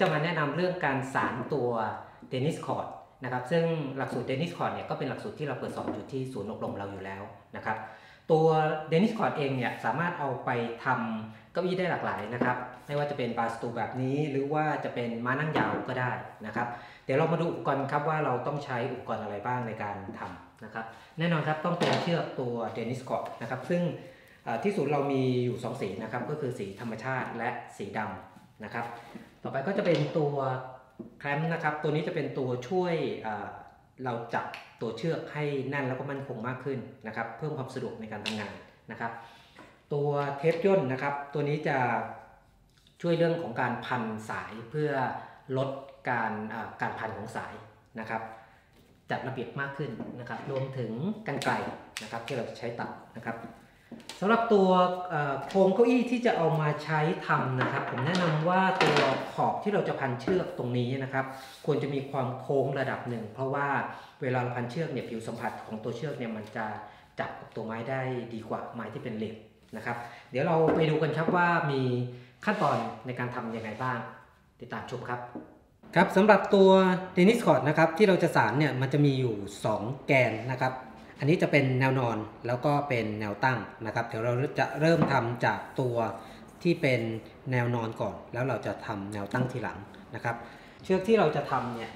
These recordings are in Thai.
จะมาแนะนำเรื่องการสานตัว Danish cord นะครับซึ่งหลักสูตร Danish cord เนี่ยก็เป็นหลักสูตรที่เราเปิดสอนอยู่ที่ศูนย์อบรมเราอยู่แล้วนะครับตัว Danish cord เองเนี่ยสามารถเอาไปทำเก้าอี้ได้หลากหลายนะครับไม่ว่าจะเป็น bar stool แบบนี้หรือว่าจะเป็นม้านั่งยาวก็ได้นะครับเดี๋ยวเรามาดูอุปกรณ์ครับว่าเราต้องใช้อุปกรณ์อะไรบ้างในการทำนะครับแน่นอนครับต้องเป็นเชือกตัว Danish cord นะครับซึ่งที่ศูนย์เรามีอยู่ 2 สีนะครับก็คือสีธรรมชาติและสีดำนะครับ ต่อไปก็จะเป็นตัวแคลมนะครับ ตัวนี้จะเป็นตัวช่วยเราจับตัวเชือกให้แน่นแล้วก็มั่นคงมากขึ้นนะครับ เพิ่มความสะดวกในการทำงานนะครับ ตัวเทปย่นนะครับ ตัวนี้จะช่วยเรื่องของการพันสายเพื่อลดการการพันของสายนะครับ จัดระเบียบมากขึ้นนะครับ รวมถึงกันไกลนะครับที่เราจะใช้ตัดนะครับ สำหรับตัวโครงเก้าอี้ที่จะเอามาใช้ทำนะครับ ผมแนะนำว่าตัวขอบที่เราจะพันเชือกตรงนี้นะครับ ควรจะมีความโค้งระดับหนึ่ง เพราะว่าเวลาเราพันเชือกเนี่ยผิวสัมผัสของตัวเชือกเนี่ยมันจะจับกับตัวไม้ได้ดีกว่าไม้ที่เป็นเหล็กนะครับ เดี๋ยวเราไปดูกันครับว่ามีขั้นตอนในการทำยังไงบ้าง ติดตามชมครับครับสำหรับตัวเทนนิสคอร์ดนะครับที่เราจะสานเนี่ยมันจะมีอยู่ 2 แกนนะครับ อันนี้จะเป็นแนวนอนแล้วก็เป็นแนวตั้งนะครับ เดี๋ยวเราจะเริ่มทำจากตัวที่เป็นแนวนอนก่อน แล้วเราจะทำแนวตั้งทีหลังนะครับ เชือกที่เราจะทำเนี่ย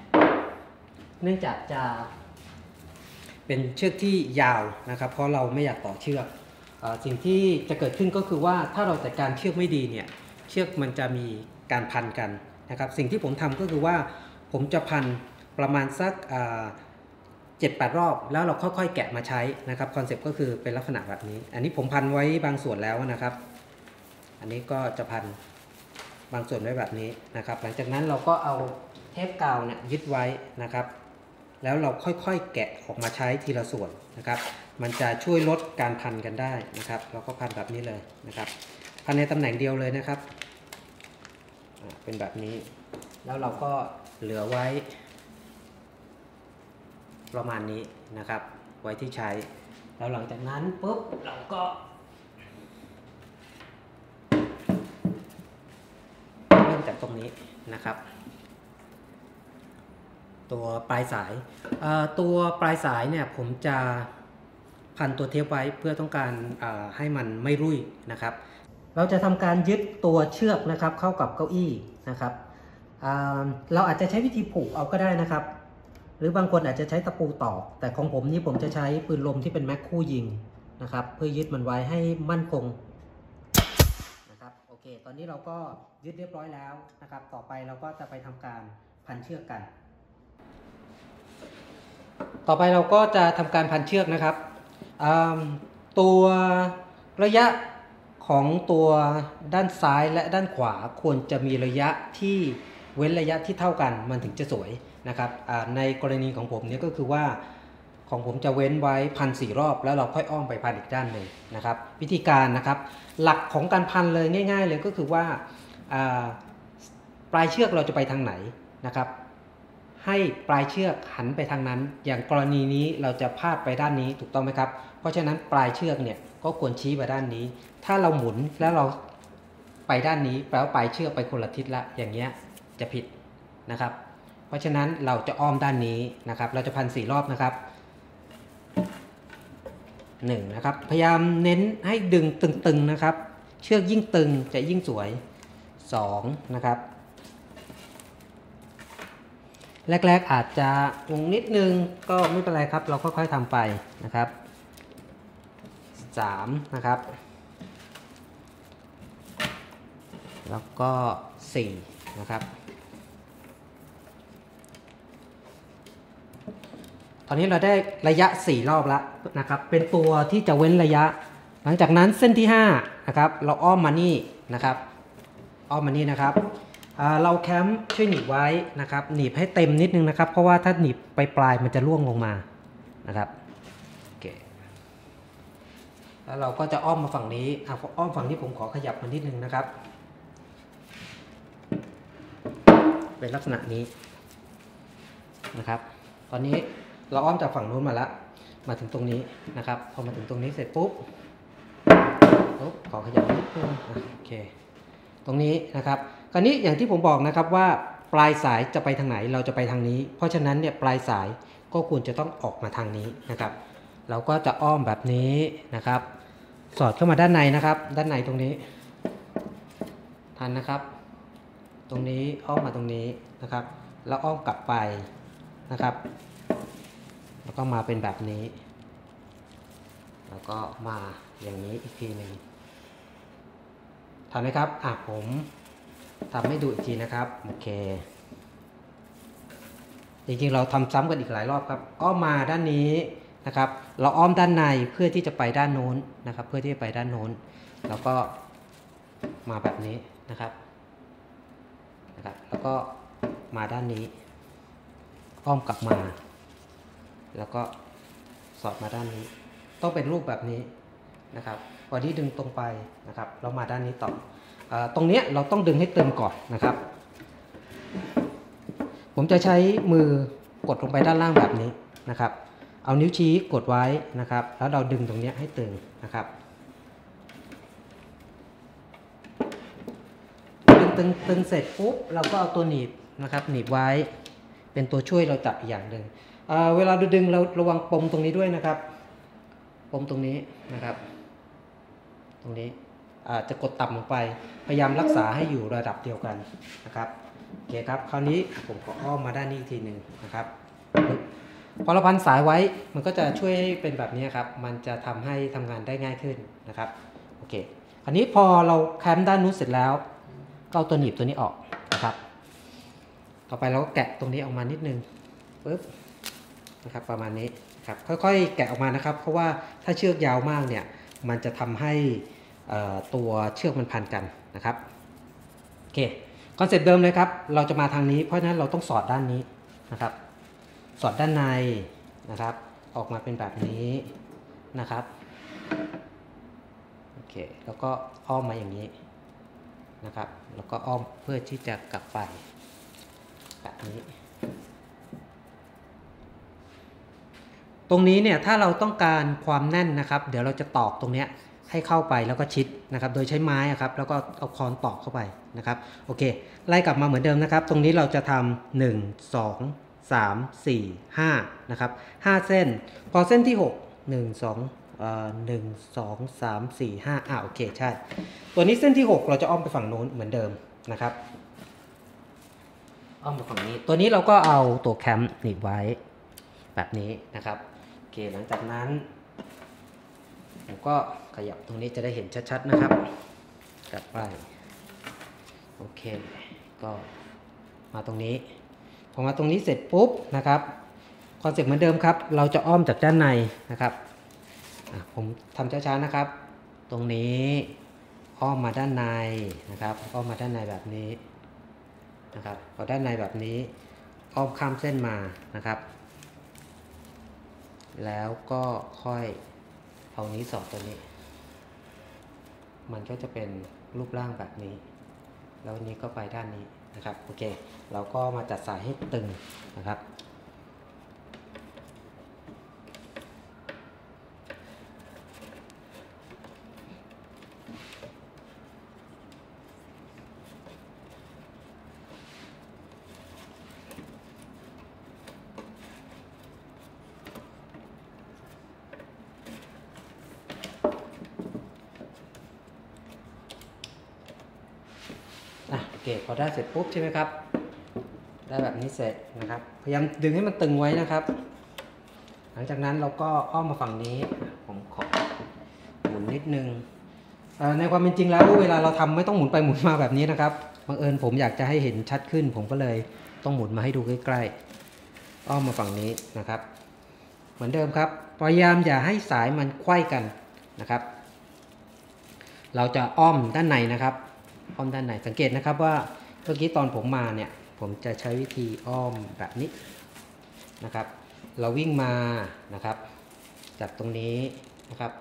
เนื่องจากจะเป็นเชือกที่ยาวนะครับ เพราะเราไม่อยากต่อเชือกอสิ่งที่จะเกิดขึ้นก็คือว่าถ้าเราจัดการเชือกไม่ดีเนี่ยเชือกมันจะมีการพันกันนะครับ สิ่งที่ผมทำก็คือว่าผมจะพันประมาณสัก 7-8 รอบ แล้วเราค่อยๆ แกะมาใช้นะครับ concept ก็คือเป็นลักษณะแบบนี้ อันนี้ผมพันไว้บางส่วนแล้วนะครับ อันนี้ก็จะพันบางส่วนไว้แบบนี้นะครับ หลังจากนั้นเราก็เอาเทปกาวเนี่ยยึดไว้นะครับ แล้วเราค่อยๆ แกะออกมาใช้ทีละส่วนนะครับ มันจะช่วยลดการพันกันได้นะครับ เราก็พันแบบนี้เลยนะครับ พันในตำแหน่งเดียวเลยนะครับ เป็นแบบนี้ แล้วเราก็เหลือไว้ ประมาณนี้นะครับ ไว้ที่ใช้ แล้วหลังจากนั้นปุ๊บเราก็เริ่มจากตรงนี้นะครับ ตัวปลายสายตัวปลายสายเนี่ยผมจะพันตัวเทปไว้เพื่อต้องการให้มันไม่รุ่ยนะครับ เราจะทำการยึดตัวเชือกนะครับเข้ากับเก้าอี้นะครับเราอาจจะใช้วิธีผูกเอาก็ได้นะครับ รือบางคนอาจจะใช้ตะปูตอก แต่ของผมนี่ผมจะใช้ปืนลมที่เป็นแม็กคู่ยิงนะครับ เพื่อยึดมันไว้ให้มั่นคงนะครับโอเค ตอนนี้เราก็ยึดเรียบร้อยแล้วนะครับ ต่อไปเราก็จะไปทำการพันเชือกกัน ต่อไปเราก็จะทำการพันเชือกนะครับตัวระยะของตัวด้านซ้ายและด้านขวาควรจะมีระยะที่เว้นระยะที่เท่ากัน มันถึงจะสวย นะครับในกรณีของผมเนี่ยก็คือว่าของผมจะเว้นไว้พันสี่รอบแล้วเราค่อยอ้อมไปพันอีกด้านหนึ่งนะครับ วิธีการนะครับ หลักของการพันเลยง่าย ๆ เลยก็คือว่าปลายเชือกเราจะไปทางไหนนะครับ ให้ปลายเชือกหันไปทางนั้น อย่างกรณีนี้เราจะพาดไปด้านนี้ถูกต้องไหมครับ เพราะฉะนั้นปลายเชือกเนี่ยก็ควรชี้ไปด้านนี้ ถ้าเราหมุนแล้วเราไปด้านนี้แปลว่าปลายเชือกไปคนละทิศละอย่างเงี้ยจะผิดนะครับ ราะฉะนั้นเราจะอ้อมด้านนี้นะครับ เราจะพันสี่รอบนะครับหนึ่งนะครับ พยายามเน้นให้ดึงตึงๆนะครับ เชือกยิ่งตึงจะยิ่งสวยสองนะครับ แรกๆอาจจะงงนิดนึงก็ไม่เป็นไรครับ เราค่อยๆทำไปนะครับสามนะครับ แล้วก็สี่นะครับ อนนี้เราได้ระยะ 4 รอบแล้วนะครับ เป็นตัวที่จะเว้นระยะ หลังจากนั้นเส้นที่5นะครับ เราอ้อมมานี่นะครับ อ้อมมานี่นะครับ เราแคมช่วยหนีบไว้นะครับ หนีบให้เต็มนิดนึงนะครับ เพราะว่าถ้าหนีบไปปลายมันจะร่วงลงมานะครับโอเคแล้วเราก็จะอ้อมมาฝั่งนี้อ้อมฝั่งนี้ผมขอขยับมานิดนึงนะครับ เป็นลักษณะนี้นะครับ ตอนนี้ เราอ้อมจากฝั่งนู้นมาแล้วมาถึงตรงนี้นะครับ พอมาถึงตรงนี้เสร็จปุ๊บปุ๊บขอขยับนิดนึงโอเค ตรงนี้นะครับคราวนี้อย่างที่ผมบอกนะครับว่าปลายสายจะไปทางไหนเราจะไปทางนี้ เพราะฉะนั้นเนี่ยปลายสายก็ควรจะต้องออกมาทางนี้นะครับ เราก็จะอ้อมแบบนี้นะครับ สอดเข้ามาด้านในนะครับ ด้านในตรงนี้ ทันนะครับ ตรงนี้อ้อมมาตรงนี้นะครับ แล้วอ้อมกลับไปนะครับ แล้วก็มาเป็นแบบนี้ แล้วก็มาอย่างนี้อีกทีหนึ่งทันไหมครับอะผมทำให้ดูอีกทีนะครับ โอเค จริงๆเราทำซ้ำกันอีกหลายรอบครับอ้อมมาด้านนี้นะครับ เราอ้อมด้านในเพื่อที่จะไปด้านโน้นนะครับ เพื่อที่จะไปด้านโน้น แล้วก็มาแบบนี้นะครับนะครับ แล้วก็มาด้านนี้ อ้อมกลับมา แล้วก็สอดมาด้านนี้ ต้องเป็นรูปแบบนี้นะครับพอที่ดึงตรงไปนะครับเรามาด้านนี้ต่ออตรงนี้เราต้องดึงให้ตึงก่อนนะครับ ผมจะใช้มือกดลงไปด้านล่างแบบนี้นะครับ เอานิ้วชี้กดไว้นะครับ แล้วเราดึงตรงนี้ให้ตึงนะครับดึงตึงตึงเสร็จปุ๊บเราก็เอาตัวหนีบนะครับ หนีบไว้เป็นตัวช่วยเราจับอีกอย่างหนึ่ง เเวลาดึงเราระวังปมตรงนี้ด้วยนะครับ ปมตรงนี้นะครับ ตรงนี้อาจจะกดต่ำลงไป พยายามรักษาให้อยู่ระดับเดียวกันนะครับโอเคครับ คราวนี้ผมขออ้อมมาด้านนี้อีกทีหนึ่งนะครับพอเราพันสายไว้มันก็จะช่วยให้เป็นแบบนี้ครับ มันจะทำให้ทำงานได้ง่ายขึ้นนะครับโอเคคราวนี้พอเรา clamp ด้านนู้นเสร็จแล้วก็เอาตัวหนีบตัวนี้ออกนะครับ ต่อไปเราก็แกะตรงนี้ออกมานิดนึงปึ๊บ นะครับประมาณนี้ครับค่อยๆ แกะออกมานะครับ เพราะว่าถ้าเชือกยาวมากเนี่ยมันจะทำให้ตัวเชือกมันพันกันนะครับโอเค concept เดิมเลยครับเราจะมาทางนี้เพราะฉะนั้นเราต้องสอดด้านนี้นะครับ สอดด้านในนะครับ ออกมาเป็นแบบนี้นะครับโอเคแล้วก็อ้อมมาอย่างนี้นะครับ แล้วก็อ้อมเพื่อที่จะกลับไปแบบนี้ ตรงนี้เนี่ยถ้าเราต้องการความแน่นนะครับ เดี๋ยวเราจะตอกตรงเนี้ยให้เข้าไปแล้วก็ชิดนะครับ โดยใช้ไม้ครับแล้วก็เอาคอนตอกเข้าไปนะครับโอเค ไล่กลับมาเหมือนเดิมนะครับ ตรงนี้เราจะทำหนึ่งสองสามสี่ห้านะครับห้าเส้น พอเส้นที่หกหนึ่งสองเอ่อหนึ่งสองสามสี่ห้าอ่าโอเคใช่ ตัวนี้เส้นที่ 6 เราจะอ้อมไปฝั่งโน้นเหมือนเดิมนะครับอ้อมไปฝั่งนี้ ตัวนี้เราก็เอาตัวแคมป์หนีบไว้แบบนี้นะครับ เคหลังจากนั้นผมก็ขยับตรงนี้จะได้เห็นชัดๆนะครับ กลับไป โอเค ก็มาตรงนี้ พอมาตรงนี้เสร็จปุ๊บนะครับ คอนเซ็ปต์เหมือนเดิมครับ เราจะอ้อมจากด้านในนะครับผมทำช้าๆนะครับ ตรงนี้อ้อมมาด้านในนะครับ อ้อมมาด้านในแบบนี้นะครับ พอด้านในแบบนี้ อ้อมข้ามเส้นมานะครับ แล้วก็ค่อยเอานี้สอดตัวนี้ มันก็จะเป็นรูปร่างแบบนี้ แล้วนี้ก็ไปด้านนี้นะครับ โอเค เราก็มาจัดสายให้ตึงนะครับ อะโอเคพอได้เสร็จปุ๊บใช่ไหมครับ ได้แบบนี้เสร็จนะครับ พยายามดึงให้มันตึงไว้นะครับ หลังจากนั้นเราก็อ้อมมาฝั่งนี้ ผมขอหมุนนิดนึงเอ่อในความเป็นจริงแล้วเวลาเราทำไม่ต้องหมุนไปหมุนมาแบบนี้นะครับบังเอิญผมอยากจะให้เห็นชัดขึ้น ผมก็เลยต้องหมุนมาให้ดูใกล้ๆ อ้อมมาฝั่งนี้นะครับ เหมือนเดิมครับ พยายามอย่าให้สายมันไขว้กันนะครับ เราจะอ้อมด้านในนะครับ อ้อมด้านในสังเกตนะครับว่า เมื่อกี้ตอนผมมาเนี่ย ผมจะใช้วิธีอ้อมแบบนี้นะครับ เราวิ่งมานะครับ จากตรงนี้นะครับ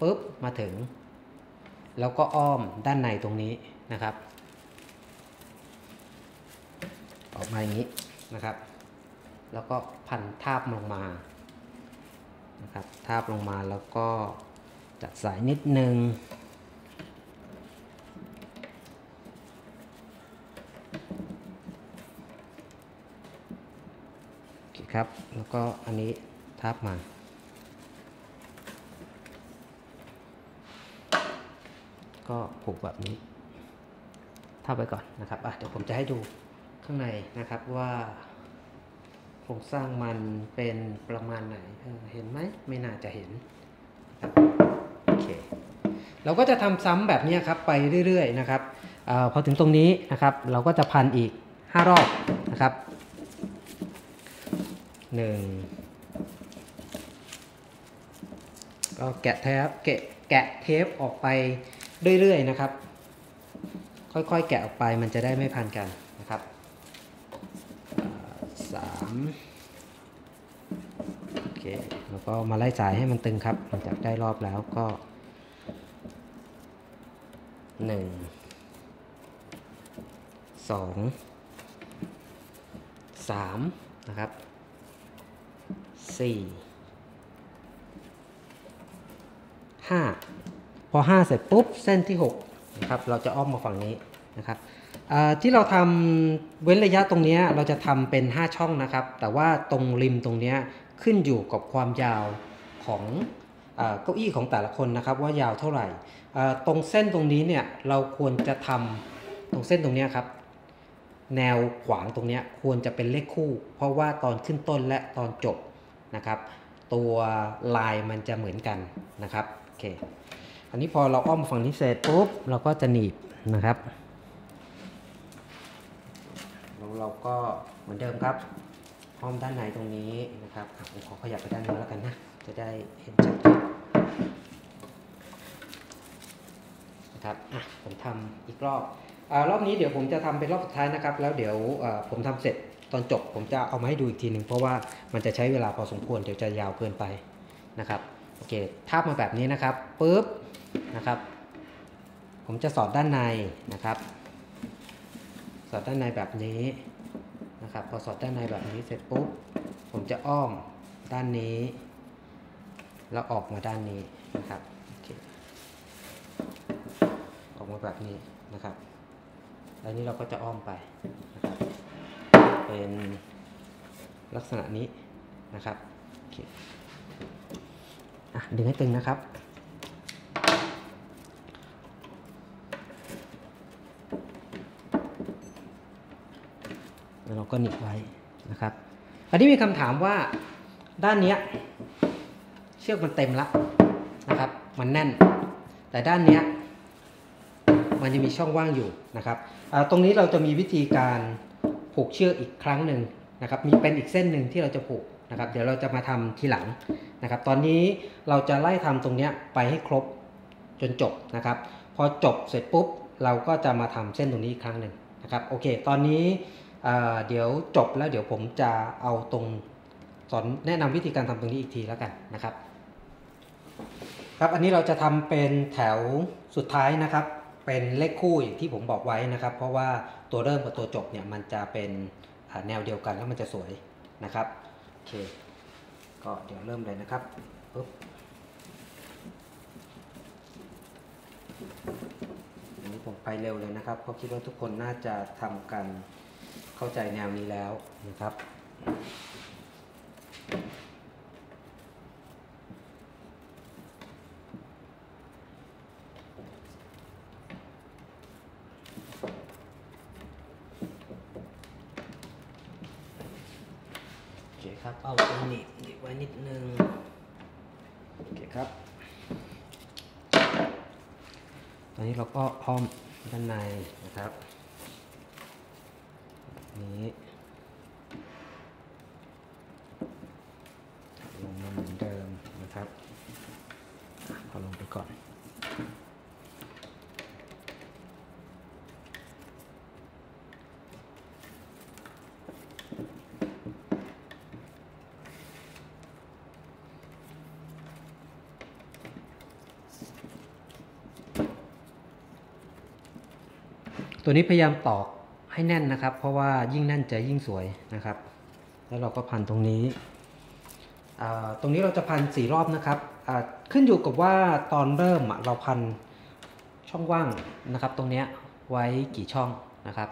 ปุ๊บมาถึง แล้วก็อ้อมด้านในตรงนี้นะครับ ออกมาอย่างนี้นะครับ แล้วก็พันทาบลงมานะครับทาบลงมาแล้วก็จัดสายนิดนึง ครับ แล้วก็อันนี้ทับมาก็ผูกแบบนี้ทับไว้ก่อนนะครับอะเดี๋ยวผมจะให้ดูข้างในนะครับว่าโครงสร้างมันเป็นประมาณไหนเเห็นไหมไม่น่าจะเห็นโอเคเราก็จะทำซ้ำแบบนี้ครับไปเรื่อยๆนะครับอพอถึงตรงนี้นะครับ เราก็จะพันอีก 5 รอบนะครับ 1ก็แกะเทปแกะแกะเทปออกไปเรื่อยๆนะครับ ค่อยๆแกะออกไปมันจะได้ไม่พันกันนะครับสามโอเคแล้วก็มาไล่สายให้มันตึงครับหลังจากได้รอบแล้วก็หนึ่งสองสามนะครับ สี่ห้าพอ5เสร็จปุ๊บเส้นที่6นะครับเราจะอ้อมมาฝั่งนี้นะครับที่เราทำเว้นระยะตรงนี้เราจะทำเป็น 5 ช่องนะครับ แต่ว่าตรงริมตรงนี้ขึ้นอยู่กับความยาวของเก้าอี้ของแต่ละคนนะครับว่ายาวเท่าไหร่ตรงเส้นตรงนี้เนี่ยเราควรจะทำตรงเส้นตรงนี้ครับ แนวขวางตรงนี้ควรจะเป็นเลขคู่ เพราะว่าตอนขึ้นต้นและตอนจบ นะครับ ตัวลายมันจะเหมือนกันนะครับโอเคอันนี้พอเราอ้อมฝั่งนี้เสร็จปุ๊บเราก็จะหนีบนะครับแล้วเราก็เหมือนเดิมครับอ้อมด้านในตรงนี้นะครับอะผมขอขยับไปด้านนู้นแล้วกันนะจะได้เห็นชัดๆนะครับอะผมทำอีกรอบอารอบนี้เดี๋ยวผมจะทำเป็นรอบสุดท้ายนะครับ แล้วเดี๋ยวผมทำเสร็จ ตอนจบผมจะเอามาให้ดูอีกทีหนึ่งเพราะว่ามันจะใช้เวลาพอสมควรเดี๋ยวจะยาวเกินไปนะครับโอเคทาบมาแบบนี้นะครับปุ๊บนะครับ ผมจะสอดด้านในนะครับ สอดด้านในแบบนี้นะครับ พอสอดด้านในแบบนี้เสร็จปุ๊บผมจะอ้อมด้านนี้ แล้วออกมาด้านนี้นะครับโอเคออกมาแบบนี้นะครับแล้วนี้เราก็จะอ้อมไปนะครับ เป็นลักษณะนี้นะครับโอเคดึงให้ตึงนะครับ แล้วเราก็หนีบไว้นะครับ อันนี้มีคำถามว่าด้านนี้เชือกมันเต็มแล้วนะครับ มันแน่น แต่ด้านนี้มันจะมีช่องว่างอยู่นะครับ ตรงนี้เราจะมีวิธีการ ผูกเชือกอีกครั้งหนึ่งนะครับมีเป็นอีกเส้นหนึ่งที่เราจะผูกนะครับ เดี๋ยวเราจะมาทำทีหลังนะครับ ตอนนี้เราจะไล่ทำตรงนี้ไปให้ครบจนจบนะครับ พอจบเสร็จปุ๊บเราก็จะมาทำเส้นตรงนี้อีกครั้งหนึ่งนะครับโอเค ตอนนี้เเดี๋ยวจบแล้วเดี๋ยวผมจะเอาตรงสอนแนะนำวิธีการทำตรงนี้อีกทีแล้วกันนะครับ ครับอันนี้เราจะทำเป็นแถวสุดท้ายนะครับ เป็นเลขคู่อย่างที่ผมบอกไว้นะครับ เพราะว่า ตัวเริ่มกับตัวจบเนี่ยมันจะเป็นแนวเดียวกันแล้วมันจะสวยนะครับโอเคก็เดี๋ยวเริ่มเลยนะครับปุ๊บอันนี้ผมไปเร็วเลยนะครับเพราะคิดว่าทุกคนน่าจะทำกันเข้าใจแนวนี้แล้วนะครับ โอเคครับ เอาตรงนี้หนีบไว้นิดนึง โอเคครับ ตอนนี้เราก็อ้อมด้านในนะครับ นี้ลงมาเหมือนเดิมนะครับอะพอลงไปก่อน ตัวนี้พยายามตอกให้แน่นนะครับ เพราะว่ายิ่งแน่นจะยิ่งสวยนะครับ แล้วเราก็พันตรงนี้ ตรงนี้เราจะพันสี่รอบนะครับ ขึ้นอยู่กับว่าตอนเริ่มเราพันช่องว่างนะครับ ตรงนี้ไว้กี่ช่องนะครับ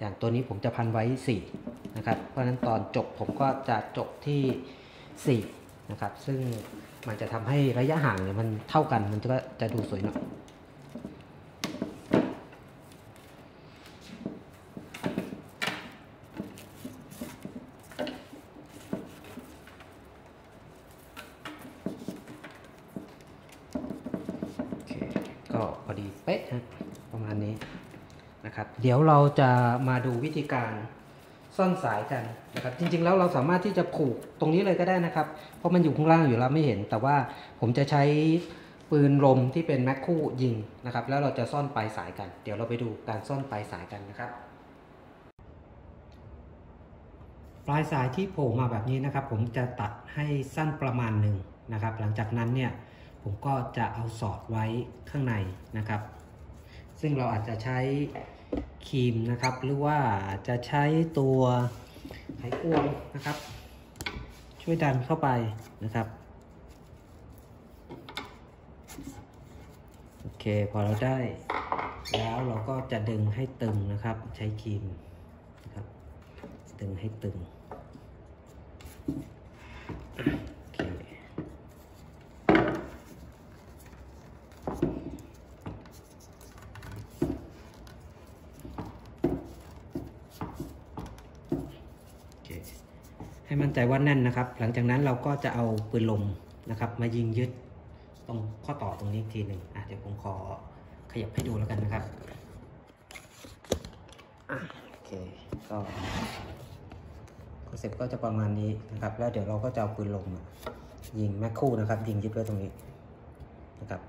อย่างตัวนี้ผมจะพันไว้ 4 นะครับ เพราะฉะนั้นตอนจบผมก็จะจบที่ 4 นะครับ ซึ่งมันจะทำให้ระยะห่างเนี่ยมันเท่ากันมันก็จะดูสวยหน่อย โอเค ก็พอดีเป๊ะฮะประมาณนี้นะครับ เราจะมาดูวิธีการซ่อนสายกันนะครับ จริง ๆ แล้วเราสามารถที่จะผูกตรงนี้เลยก็ได้นะครับ เพราะมันอยู่ข้างล่างอยู่แล้วไม่เห็น แต่ว่าผมจะใช้ปืนลมที่เป็นแม็กคู่ยิงนะครับ แล้วเราจะซ่อนปลายสายกัน เดี๋ยวเราไปดูการซ่อนปลายสายกันนะครับ ปลายสายที่โผล่มาแบบนี้นะครับ ผมจะตัดให้สั้นประมาณหนึ่งนะครับ หลังจากนั้นเนี่ยผมก็จะเอาสอดไว้ข้างในนะครับ ซึ่งเราอาจจะใช้ ครีมนะครับ หรือว่าจะใช้ตัวไขควงนะครับ ช่วยดันเข้าไปนะครับโอเคพอเราได้แล้วเราก็จะดึงให้ตึงนะครับ ใช้ครีมนะครับ ดึงให้ตึงโอเค โอเค ให้มั่นใจว่าแน่นนะครับ หลังจากนั้นเราก็จะเอาปืนลมนะครับ มายิงยึดตรงข้อต่อตรงนี้ทีหนึ่งอะเดี๋ยวผมขอขยับให้ดูแล้วกันนะครับอะโอเคก็ concept ก็จะประมาณนี้นะครับ แล้วเดี๋ยวเราก็จะเอาปืนลมยิงแม็กคู่นะครับ ยิงยึดไว้ตรงนี้นะครับ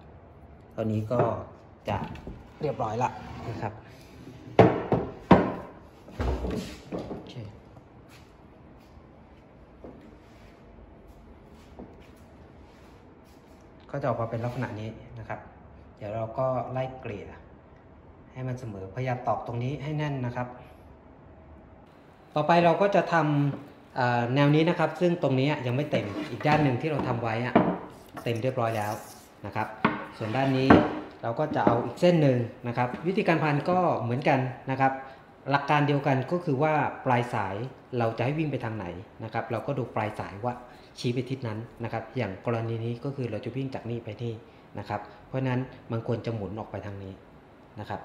ตอนนี้ก็จะเรียบร้อยละนะครับโอเค ก็จะออกมาเป็นลักษณะนี้นะครับ เดี๋ยวเราก็ไล่เกลี่ย ให้มันเสมอพยายามตอกตรงนี้ให้แน่นนะครับ ต่อไปเราก็จะทำแนวนี้นะครับ ซึ่งตรงนี้ยังไม่เต็มอีกด้านหนึ่งที่เราทำไว้เต็มเรียบร้อยแล้วนะครับ ส่วนด้านนี้เราก็จะเอาอีกเส้นหนึ่งนะครับ วิธีการพันก็เหมือนกันนะครับ หลักการเดียวกันก็คือว่าปลายสายเราจะให้วิ่งไปทางไหนนะครับ เราก็ดูปลายสายว่าชี้ไปทิศนั้นนะครับ อย่างกรณีนี้ก็คือเราจะวิ่งจากนี่ไปนี่นะครับ เพราะฉะนั้นมันควรจะหมุนออกไปทางนี้นะครับ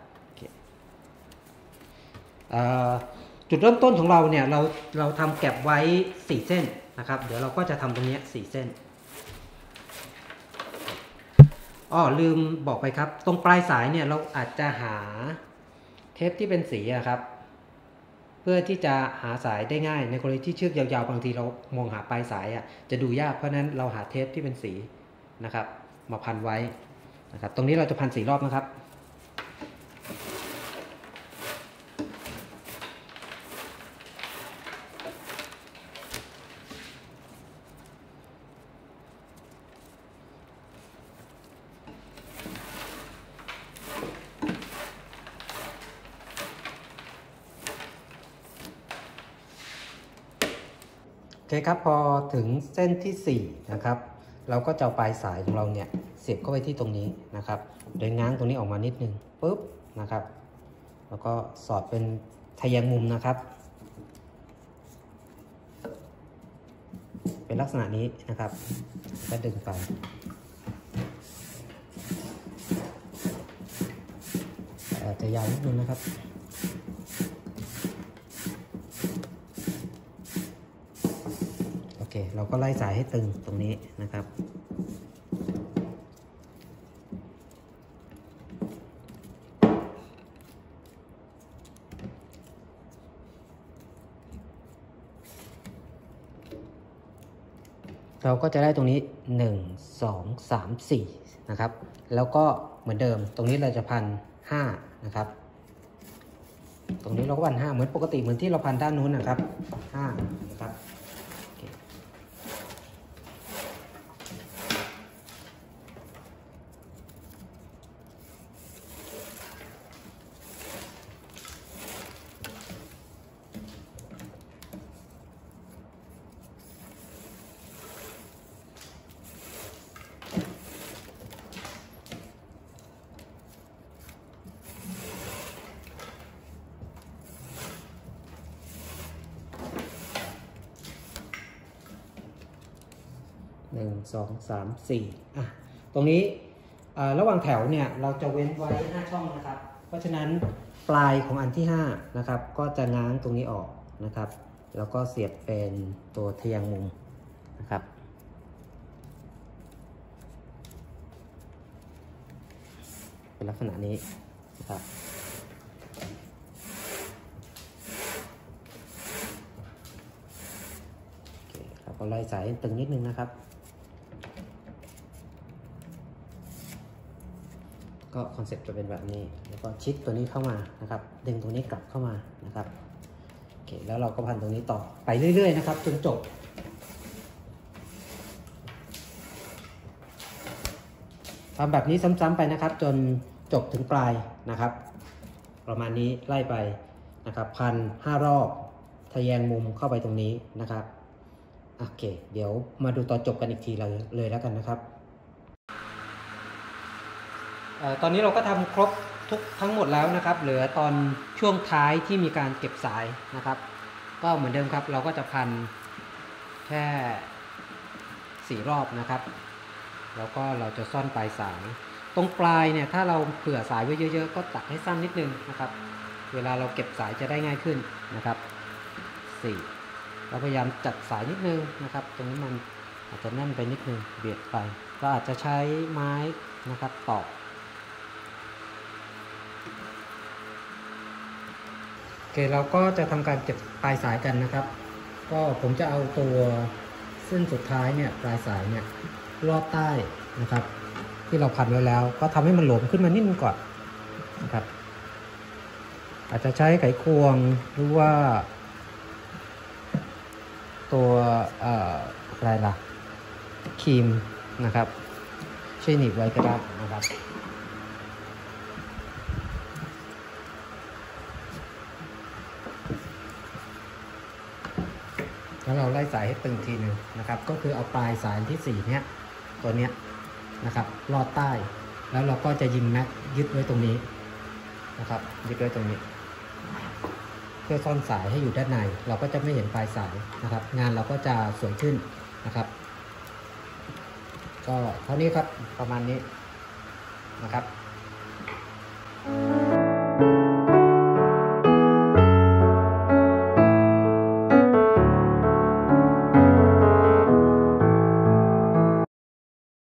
จุดเริ่มต้นของเราเนี่ยเราเราทำแก็บไว้ 4 เส้นนะครับ เดี๋ยวเราก็จะทำตรงนี้4เส้นอ๋อลืมบอกไปครับ ตรงปลายสายเนี่ยเราอาจจะหา ปที่เป็นสีอะครับ เพื่อที่จะหาสายได้ง่าย ในกรณีที่เชือกยาวๆบางทีเรามองหาปลายสายอะจะดูยากเพราะนั้นเราหาเทปที่เป็นสีนะครับ มาพันไว้นะครับ ตรงนี้เราจะพันสีรอบนะครับ เคครับพอถึงเส้นที่4นะครับเราก็จะเอาปลายสายของเราเนี่ยเสียบเข้าไปที่ตรงนี้นะครับ โดยง้างตรงนี้ออกมานิดนึงปุ๊บนะครับ แล้วก็สอดเป็นทะแยงมุมนะครับ เป็นลักษณะนี้นะครับก็ดึงไปอาจจะยาวนิดนึงนะครับ โอเค เรา ก็ไล่สายให้ตึงตรงนี้นะครับ เราก็จะได้ตรงนี้ 1 2 3 4 นะครับ แล้วก็เหมือนเดิมตรงนี้เราจะพัน5นะครับ ตรงนี้เราก็พัน5เหมือนปกติเหมือนที่เราพันด้านนู้นนะครับ5 1 2 3 4อะตรงนี้ระหว่างแถวเนี่ยเราจะเว้นไว้ห้าช่องนะครับ เพราะฉะนั้นปลายของอันที่ห้านะครับ ก็จะง้างตรงนี้ออกนะครับ แล้วก็เสียบเป็นตัวเทียงมุมนะครับเป็นลักษณะนี้นะครับเก็ไล่สายตึงนิดนึงนะครับ ก็คอนเซ็ปต์จะเป็นแบบนี้ แล้วก็ชิดตัวนี้เข้ามานะครับ ดึงตรงนี้กลับเข้ามานะครับโอเคแล้วเราก็พันตรงนี้ต่อไปเรื่อย ๆ นะครับ จนจบทำแบบนี้ซ้ำๆไปนะครับ จนจบถึงปลายนะครับ ประมาณนี้ไล่ไปนะครับพันห้ารอบทะแยงมุมเข้าไปตรงนี้นะครับโอเค เดี๋ยวมาดูตอนจบกันอีกทีเลยเลยแล้วกันนะครับ ตอนนี้เราก็ทำครบทุกทั้งหมดแล้วนะครับ เหลือตอนช่วงท้ายที่มีการเก็บสายนะครับ ก็เหมือนเดิมครับ เราก็จะพันแค่สี่รอบนะครับ แล้วก็เราจะซ่อนปลายสาย ตรงปลายเนี่ยถ้าเราเผื่อสายไว้เยอะ ๆ ก็ตัดให้สั้นนิดนึงนะครับ เวลาเราเก็บสายจะได้ง่ายขึ้นนะครับสี่เราพยายามจัดสายนิดนึงนะครับ ตรงนี้มันอาจจะแน่นไปนิดนึงเบียดไป ก็อาจจะใช้ไม้นะครับตอกโอเคเราก็จะทำการเก็บปลายสายกันนะครับ ก็ผมจะเอาตัวเส้นสุดท้ายเนี่ยปลายสายเนี่ยรอบใต้นะครับ ที่เราพันไว้แล้ว ก็ทำให้มันหลวมขึ้นมานิดนึงก่อนนะครับ อาจจะใช้ไขควงหรือว่า ตัวอะไรล่ะครีมนะครับช่วยหนีบไว้ก็ได้นะครับ แล้วเราไล่สายให้ตึงทีหนึ่งนะครับ ก็คือเอาปลายสายที่สี่เนี้ยตัวเนี้ยนะครับลอดใต้ แล้วเราก็จะยิงแม็กยึดไว้ตรงนี้นะครับยึดไว้ตรงนี้ เพื่อซ่อนสายให้อยู่ด้านใน เราก็จะไม่เห็นปลายสายนะครับ งานเราก็จะสวยขึ้นนะครับ ก็เท่านี้ครับประมาณนี้นะครับ